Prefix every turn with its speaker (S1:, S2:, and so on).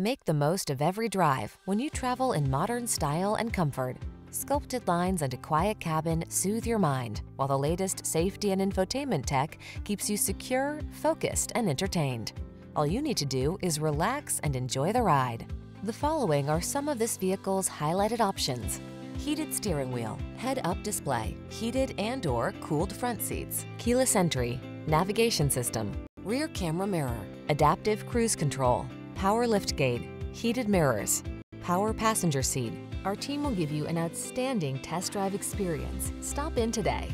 S1: Make the most of every drive when you travel in modern style and comfort. Sculpted lines and a quiet cabin soothe your mind, while the latest safety and infotainment tech keeps you secure, focused, and entertained. All you need to do is relax and enjoy the ride. The following are some of this vehicle's highlighted options. Heated steering wheel, head-up display, heated and or cooled front seats, keyless entry, navigation system, rear camera mirror, adaptive cruise control, power liftgate, heated mirrors, power passenger seat. Our team will give you an outstanding test drive experience. Stop in today.